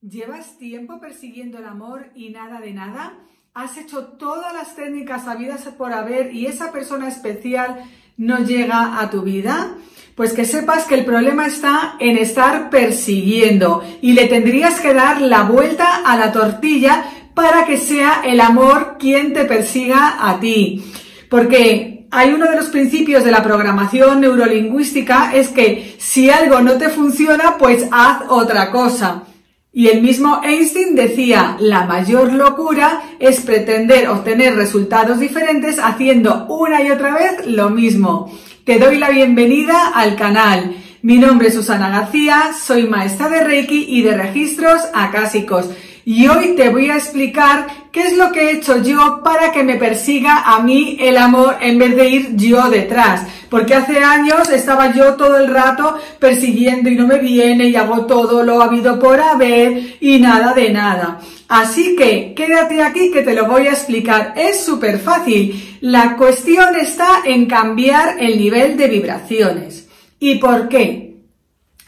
¿Llevas tiempo persiguiendo el amor y nada de nada? ¿Has hecho todas las técnicas habidas por haber y esa persona especial no llega a tu vida? Pues que sepas que el problema está en estar persiguiendo y le tendrías que dar la vuelta a la tortilla para que sea el amor quien te persiga a ti. Porque hay uno de los principios de la programación neurolingüística es que si algo no te funciona, pues haz otra cosa. Y el mismo Einstein decía, la mayor locura es pretender obtener resultados diferentes haciendo una y otra vez lo mismo. Te doy la bienvenida al canal. Mi nombre es Susana García, soy maestra de Reiki y de registros acásicos y hoy te voy a explicar qué es lo que he hecho yo para que me persiga a mí el amor en vez de ir yo detrás. Porque hace años estaba yo todo el rato persiguiendo y no me viene y hago todo lo habido por haber y nada de nada. Así que quédate aquí que te lo voy a explicar. Es súper fácil. La cuestión está en cambiar el nivel de vibraciones. ¿Y por qué?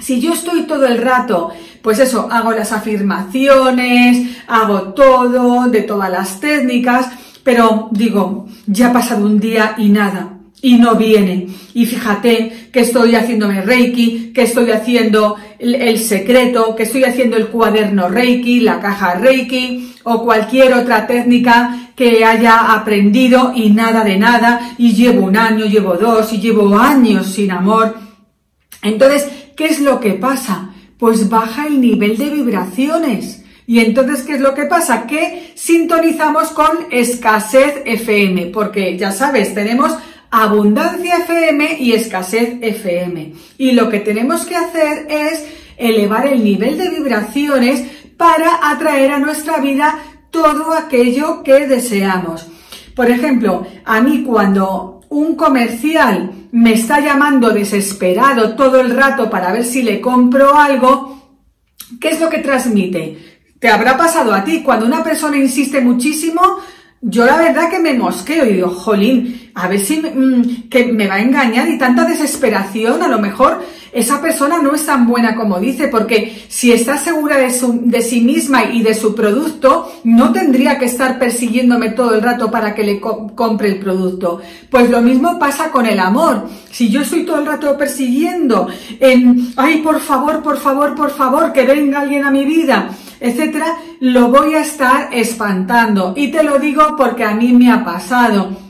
Si yo estoy todo el rato, pues eso, hago las afirmaciones, hago todo, de todas las técnicas, pero digo, ya ha pasado un día y nada, y no viene. Y fíjate que estoy haciéndome Reiki, que estoy haciendo el, secreto, que estoy haciendo el cuaderno Reiki, la caja Reiki o cualquier otra técnica que haya aprendido y nada de nada y llevo un año, llevo dos y llevo años sin amor. Entonces, ¿qué es lo que pasa? Pues baja el nivel de vibraciones. Y entonces, ¿qué es lo que pasa? Que sintonizamos con escasez FM, porque ya sabes, tenemos abundancia FM y escasez FM. Y lo que tenemos que hacer es elevar el nivel de vibraciones para atraer a nuestra vida todo aquello que deseamos. Por ejemplo, a mí cuando un comercial me está llamando desesperado todo el rato para ver si le compro algo, ¿qué es lo que transmite? Te habrá pasado a ti, cuando una persona insiste muchísimo, yo la verdad que me mosqueo y digo, jolín, a ver si mm, que me va a engañar y tanta desesperación, a lo mejor esa persona no es tan buena como dice, porque si está segura de, sí misma y de su producto, no tendría que estar persiguiéndome todo el rato para que le compre el producto. Pues lo mismo pasa con el amor. Si yo estoy todo el rato persiguiendo en, ay, por favor, por favor, por favor, que venga alguien a mi vida, etcétera, lo voy a estar espantando. Y te lo digo porque a mí me ha pasado.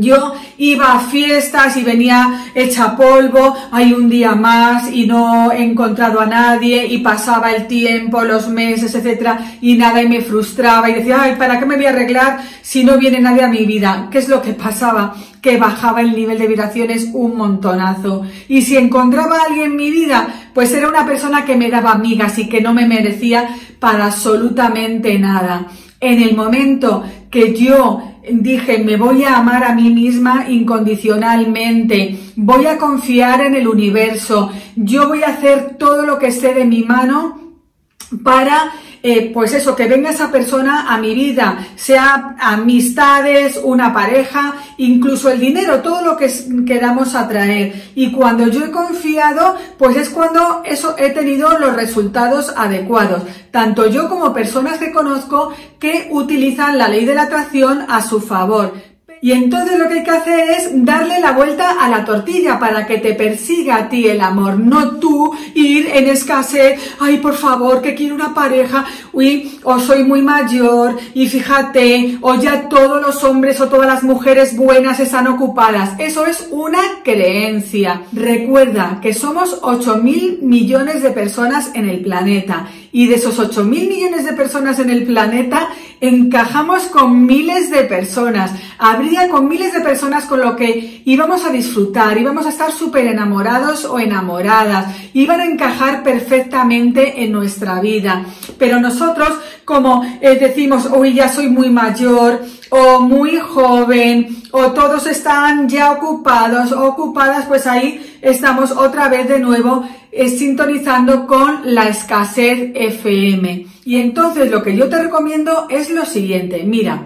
Yo iba a fiestas y venía hecha polvo, hay un día más y no he encontrado a nadie y pasaba el tiempo, los meses, etcétera, y nada y me frustraba y decía, ay, ¿para qué me voy a arreglar si no viene nadie a mi vida? ¿Qué es lo que pasaba? Que bajaba el nivel de vibraciones un montonazo. Y si encontraba a alguien en mi vida, pues era una persona que me daba amigas y que no me merecía para absolutamente nada. En el momento que yo dije, me voy a amar a mí misma incondicionalmente, voy a confiar en el universo, yo voy a hacer todo lo que esté de mi mano para eh, pues eso, que venga esa persona a mi vida, sea amistades, una pareja, incluso el dinero, todo lo que queramos atraer. Y cuando yo he confiado, pues es cuando eso he tenido los resultados adecuados. Tanto yo como personas que conozco que utilizan la ley de la atracción a su favor. Y entonces lo que hay que hacer es darle la vuelta a la tortilla para que te persiga a ti el amor, no tú ir en escasez, ay por favor que quiero una pareja, uy, o soy muy mayor y fíjate, o ya todos los hombres o todas las mujeres buenas están ocupadas. Eso es una creencia. Recuerda que somos 8 mil millones de personas en el planeta y de esos 8 mil millones de personas en el planeta encajamos con miles de personas. Habría con miles de personas con lo que íbamos a disfrutar, íbamos a estar súper enamorados o enamoradas, iban a encajar perfectamente en nuestra vida. Pero nosotros, como eh, decimos, hoy ya soy muy mayor, o muy joven, o todos están ya ocupados ocupadas, pues ahí estamos otra vez de nuevo eh, sintonizando con la escasez FM. Y entonces lo que yo te recomiendo es lo siguiente, mira,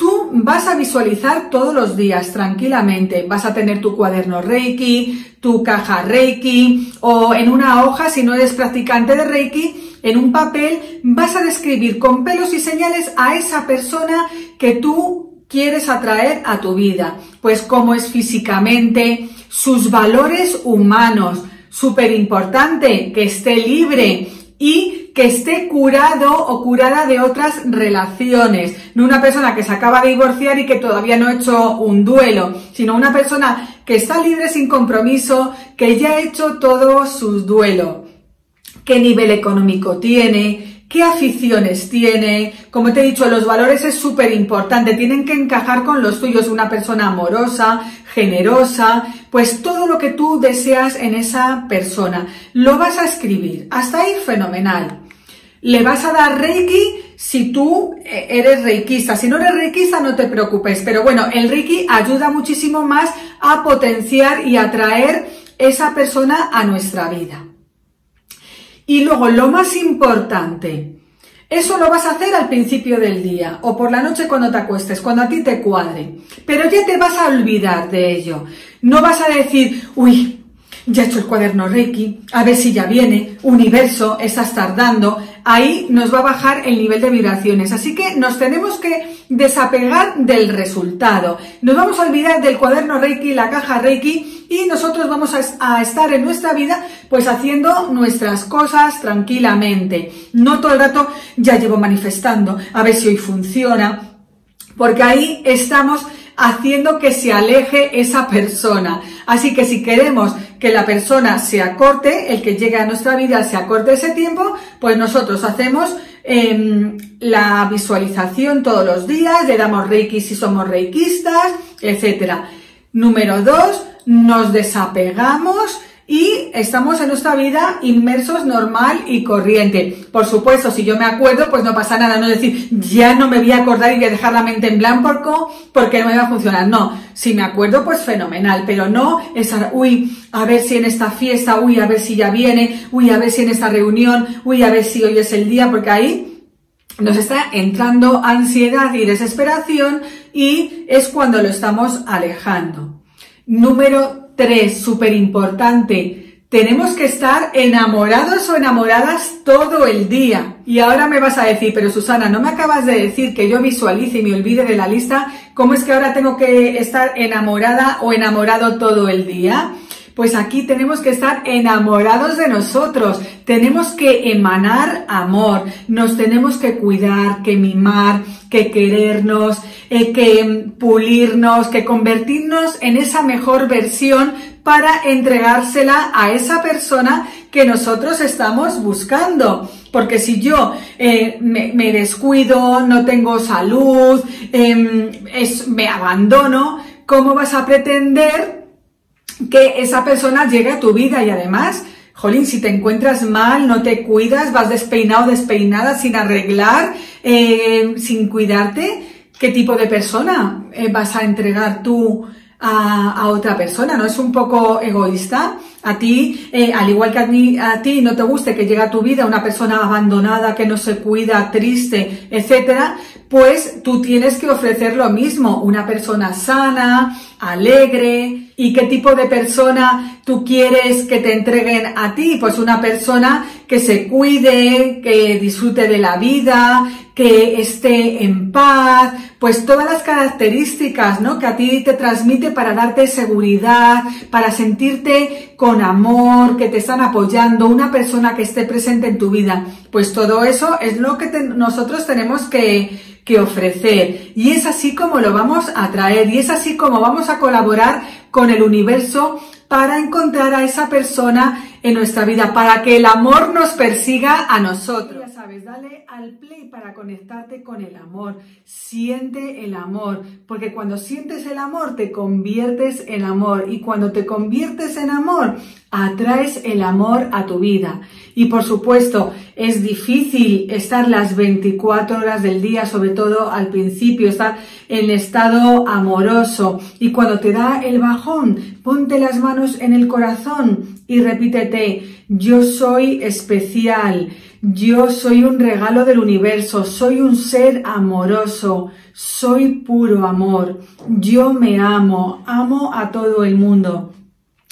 Tú vas a visualizar todos los días tranquilamente. Vas a tener tu cuaderno Reiki, tu caja Reiki o en una hoja, si no eres practicante de Reiki, en un papel vas a describir con pelos y señales a esa persona que tú quieres atraer a tu vida. Pues cómo es físicamente, sus valores humanos, súper importante, que esté libre y que esté curado o curada de otras relaciones. No una persona que se acaba de divorciar y que todavía no ha hecho un duelo, sino una persona que está libre sin compromiso, que ya ha hecho todo su duelo. ¿Qué nivel económico tiene? qué aficiones tiene. Como te he dicho, los valores es súper importante, tienen que encajar con los tuyos. Una persona amorosa, generosa, pues todo lo que tú deseas en esa persona. Lo vas a escribir. Hasta ahí, fenomenal. Le vas a dar Reiki si tú eh, eres reikista. Si no eres reikista, no te preocupes. Pero bueno, el Reiki ayuda muchísimo más a potenciar y atraer esa persona a nuestra vida. Y luego, lo más importante, eso lo vas a hacer al principio del día o por la noche cuando te acuestes, cuando a ti te cuadre. Pero ya te vas a olvidar de ello. No vas a decir, uy, ya he hecho el cuaderno Reiki, a ver si ya viene, universo, estás tardando, ahí nos va a bajar el nivel de vibraciones. Así que nos tenemos que desapegar del resultado. Nos vamos a olvidar del cuaderno Reiki, la caja Reiki y nosotros vamos a, estar en nuestra vida pues haciendo nuestras cosas tranquilamente. No todo el rato ya llevo manifestando, a ver si hoy funciona, porque ahí estamos haciendo que se aleje esa persona. Así que si queremos que la persona se acorte, el que llegue a nuestra vida se acorte ese tiempo, pues nosotros hacemos em, la visualización todos los días, le damos reiki si somos reikistas, etcétera. Número dos, nos desapegamos y estamos en nuestra vida inmersos normal y corriente. Por supuesto, si yo me acuerdo, pues no pasa nada, no decir, ya no me voy a acordar y voy a dejar la mente en blanco porque no me va a funcionar. No, si me acuerdo, pues fenomenal, pero no esa, uy, a ver si en esta fiesta, uy, a ver si ya viene, uy, a ver si en esta reunión, uy, a ver si hoy es el día, porque ahí nos está entrando ansiedad y desesperación y es cuando lo estamos alejando. Número Tres, súper importante, tenemos que estar enamorados o enamoradas todo el día. Y ahora me vas a decir, pero Susana, no me acabas de decir que yo visualice y me olvide de la lista, ¿cómo es que ahora tengo que estar enamorada o enamorado todo el día? Pues aquí tenemos que estar enamorados de nosotros, tenemos que emanar amor, nos tenemos que cuidar, que mimar, que querernos, eh, que pulirnos, que convertirnos en esa mejor versión para entregársela a esa persona que nosotros estamos buscando. Porque si yo eh, me, descuido, no tengo salud, em, me abandono, ¿cómo vas a pretender que esa persona llegue a tu vida y además, jolín, si te encuentras mal, no te cuidas, vas despeinado, despeinada, sin arreglar, eh, sin cuidarte, ¿qué tipo de persona eh, vas a entregar tú a, otra persona? ¿No es un poco egoísta? A ti, eh, al igual que a, mí, a ti no te guste que llegue a tu vida una persona abandonada, que no se cuida, triste, etcétera, pues tú tienes que ofrecer lo mismo, una persona sana, alegre, y qué tipo de persona tú quieres que te entreguen a ti. Pues una persona que se cuide, que disfrute de la vida, que esté en paz, pues todas las características, ¿no? Que a ti te transmite para darte seguridad, para sentirte con amor, que te están apoyando, una persona que esté presente en tu vida. Pues todo eso es lo que nosotros tenemos que, que ofrecer. Y es así como lo vamos a traer y es así como vamos a colaborar con el universo para encontrar a esa persona en nuestra vida, para que el amor nos persiga a nosotros. Dale al play para conectarte con el amor. Siente el amor, porque cuando sientes el amor te conviertes en amor y cuando te conviertes en amor atraes el amor a tu vida. Y por supuesto, es difícil estar las 24 horas del día, sobre todo al principio, estar en estado amoroso. Y cuando te da el bajón, ponte las manos en el corazón y repítete, yo soy especial, yo soy un regalo del universo, soy un ser amoroso, soy puro amor, yo me amo, amo a todo el mundo.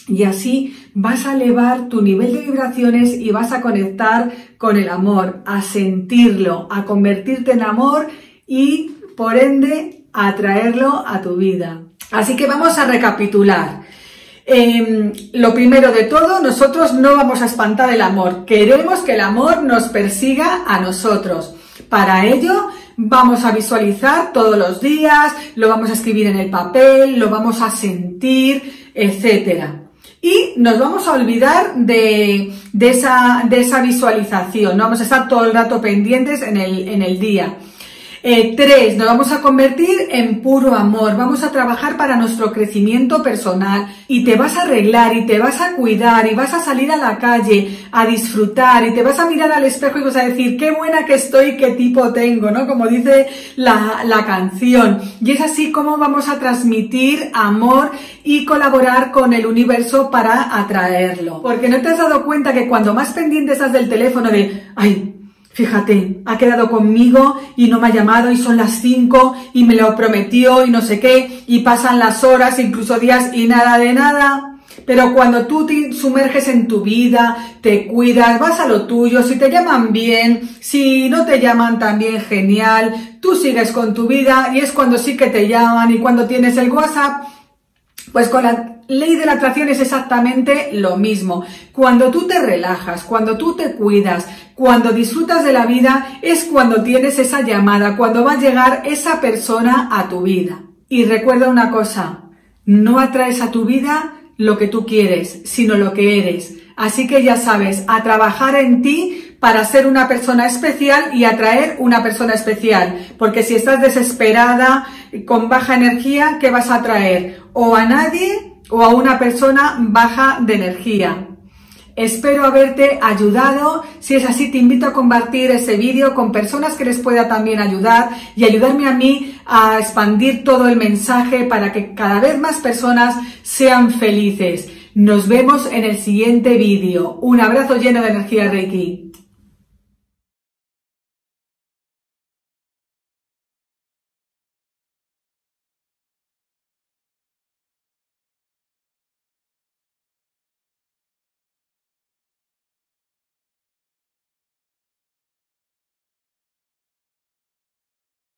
Y así vas a elevar tu nivel de vibraciones y vas a conectar con el amor, a sentirlo, a convertirte en amor y por ende a atraerlo a tu vida. Así que vamos a recapitular. Em, lo primero de todo, nosotros no vamos a espantar el amor. Queremos que el amor nos persiga a nosotros. Para ello, vamos a visualizar todos los días, lo vamos a escribir en el papel, lo vamos a sentir, etcétera. Y nos vamos a olvidar de, esa, visualización, no vamos a estar todo el rato pendientes en el día. Eh, tres, nos vamos a convertir en puro amor, vamos a trabajar para nuestro crecimiento personal y te vas a arreglar y te vas a cuidar y vas a salir a la calle a disfrutar y te vas a mirar al espejo y vas a decir qué buena que estoy, qué tipo tengo, ¿no? Como dice la, la canción. Y es así como vamos a transmitir amor y colaborar con el universo para atraerlo. Porque no te has dado cuenta que cuando más pendiente estás del teléfono de, ay, Fíjate, ha quedado conmigo y no me ha llamado y son las cinco y me lo prometió y no sé qué y pasan las horas, incluso días y nada de nada. Pero cuando tú te sumerges en tu vida, te cuidas, vas a lo tuyo, si te llaman bien, si no te llaman también genial, tú sigues con tu vida y es cuando sí que te llaman y cuando tienes el WhatsApp, pues con la ley de la atracción es exactamente lo mismo. Cuando tú te relajas, cuando tú te cuidas, cuando disfrutas de la vida, es cuando tienes esa llamada, cuando va a llegar esa persona a tu vida. Y recuerda una cosa, no atraes a tu vida lo que tú quieres, sino lo que eres. Así que ya sabes, a trabajar en ti para ser una persona especial y atraer una persona especial. Porque si estás desesperada, con baja energía, ¿qué vas a atraer? O a nadie o a una persona baja de energía. Espero haberte ayudado. Si es así, te invito a compartir ese vídeo con personas que les pueda también ayudar y ayudarme a mí a expandir todo el mensaje para que cada vez más personas sean felices. Nos vemos en el siguiente vídeo. Un abrazo lleno de energía Reiki.